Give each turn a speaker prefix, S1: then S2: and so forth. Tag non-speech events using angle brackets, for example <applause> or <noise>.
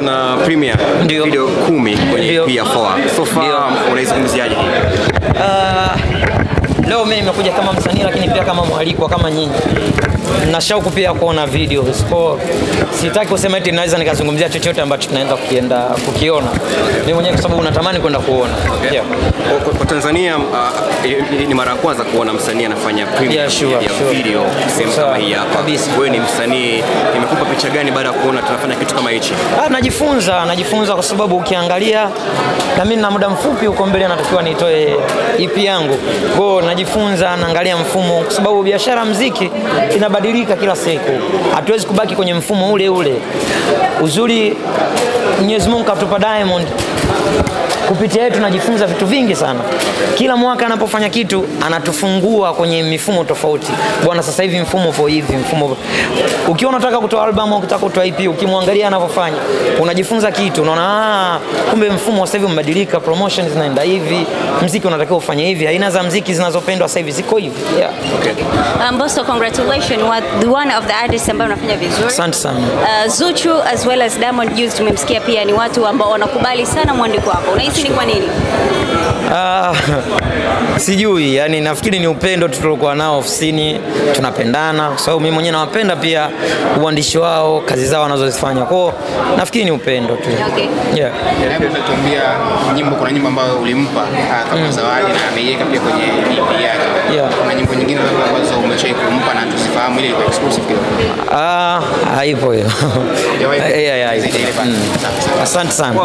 S1: na premiere
S2: Ndio.
S1: video kumi kwenye
S2: Ndio.
S1: EP ya 4 so far
S2: Ndio.
S1: unaizungumziaje
S2: Ah, leo mimi nimekuja kama msanii lakini pia kama mwalikwa kama nyinyi na shauku pia kuona video kwa sitaki kusema eti naweza nikazungumzia chochote ambacho tunaenda kukienda kukiona mimi mwenyewe kwa sababu natamani kwenda kuona okay. yeah.
S1: Kwa- kwa, Tanzania uh, ni- mara ya kwanza kuona msanii anafanya premiere
S2: Yeah, sure,
S1: ya
S2: sure.
S1: video sehemu kama hii hapa
S2: kabisa.
S1: wewe ni msanii imekupa picha gani baada ya kuona tunafanya kitu kama hichi
S2: Ah, najifunza najifunza kwa sababu ukiangalia na mimi na muda mfupi huko mbele natakiwa nitoe EP yangu kwa najifunza naangalia mfumo kwa sababu biashara mziki inabadilika kila siku. Hatuwezi kubaki kwenye mfumo ule ule. Uzuri Mwenyezi Mungu katupa Diamond kupitia yetu tunajifunza vitu vingi sana. Kila mwaka anapofanya kitu anatufungua kwenye mifumo tofauti. Bwana, sasa hivi mfumo upo hivi, mfumo. Ukiwa unataka kutoa album au ukitaka kutoa EP, ukimwangalia anavyofanya, unajifunza kitu, unaona ah, kumbe mfumo sasa hivi umebadilika, promotion zinaenda hivi, mziki unatakiwa ufanye hivi, aina za mziki zinazopendwa sasa hivi ziko hivi. Yeah. Okay.
S3: Um, Mbosso, congratulations. What one of the artists ambao unafanya vizuri.
S2: Asante sana.
S3: Uh, Zuchu as well as Diamond Juice tumemsikia pia ni watu ambao wanakubali sana mwandiko wako. Unahisi ni kwa nini?
S2: Ah, sijui yani, nafikiri ni upendo tu tulokuwa nao ofisini, tunapendana kwa sababu mimi mwenyewe nawapenda pia uandishi wao, kazi zao wanazozifanya kwao, nafikiri ni upendo tu
S3: Okay.
S2: yeah.
S4: Labda utatuambia nyimbo, kuna nyimbo ambayo ulimpa ah, kama zawadi na ameiweka pia kwenye EP yake.
S2: Yeah.
S4: Kuna nyimbo ile ilikuwa exclusive kidogo.
S2: Ah, haipo hiyo. <laughs> Mm. Asante sana.